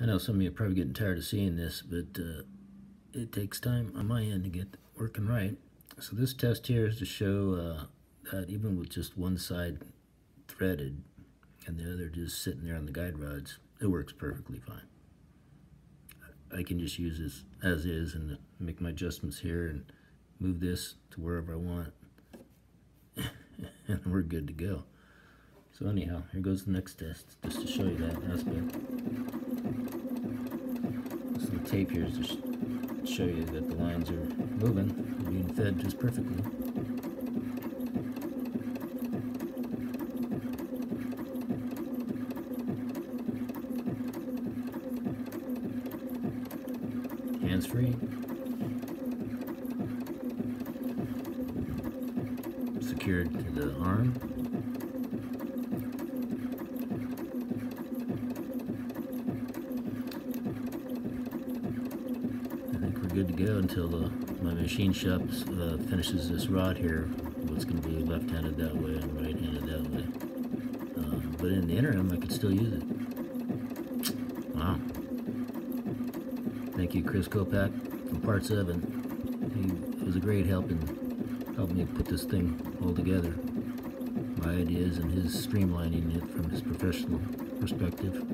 I know some of you are probably getting tired of seeing this, but uh, it takes time on my end to get working right. So this test here is to show uh, that even with just one side threaded and the other just sitting there on the guide rods, it works perfectly fine. I can just use this as is and make my adjustments here and move this to wherever I want. and we're good to go. So anyhow, here goes the next test, just to show you that aspect. Tape here to show you that the lines are moving, being fed just perfectly. Hands free. Secured to the arm. I think we're good to go until uh, my machine shop uh, finishes this rod here. What's going to be left-handed that way and right-handed that way. Um, but in the interim, I could still use it. Wow. Thank you, Chris Kopak from Part 7. He was a great help in helping me put this thing all together. My ideas and his streamlining it from his professional perspective.